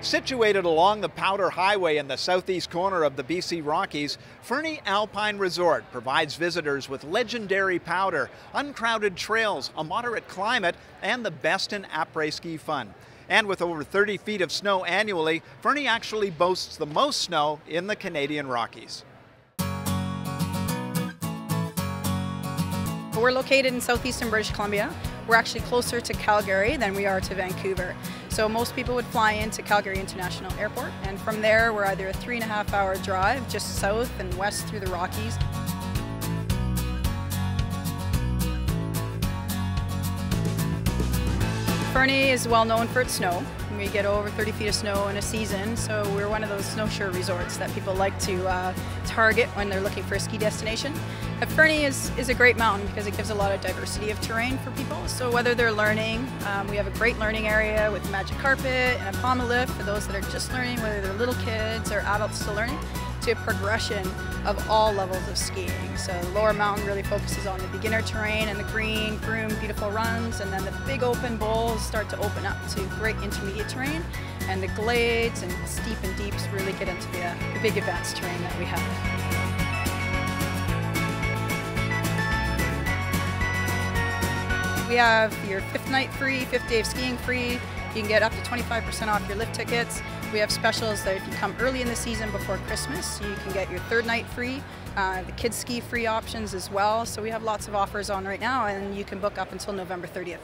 Situated along the Powder Highway in the southeast corner of the BC Rockies, Fernie Alpine Resort provides visitors with legendary powder, uncrowded trails, a moderate climate, and the best in après ski fun. And with over 30 feet of snow annually, Fernie actually boasts the most snow in the Canadian Rockies. We're located in southeastern British Columbia. We're actually closer to Calgary than we are to Vancouver. So most people would fly into Calgary International Airport, and from there we're either a three and a half hour drive just south and west through the Rockies. Fernie is well known for its snow. We get over 30 feet of snow in a season, so we're one of those snowshoe resorts that people like to uh, target when they're looking for a ski destination. But Fernie is, is a great mountain because it gives a lot of diversity of terrain for people. So whether they're learning, um, we have a great learning area with magic carpet and a pommel lift for those that are just learning, whether they're little kids or adults still learning to progression of all levels of skiing. So lower mountain really focuses on the beginner terrain and the green, groomed, beautiful runs, and then the big open bowls start to open up to great intermediate terrain, and the glades and steep and deeps really get into the, uh, the big advanced terrain that we have. We have your fifth night free, fifth day of skiing free, you can get up to 25% off your lift tickets. We have specials that if you come early in the season before Christmas, you can get your third night free. Uh, the kids ski free options as well. So we have lots of offers on right now and you can book up until November 30th.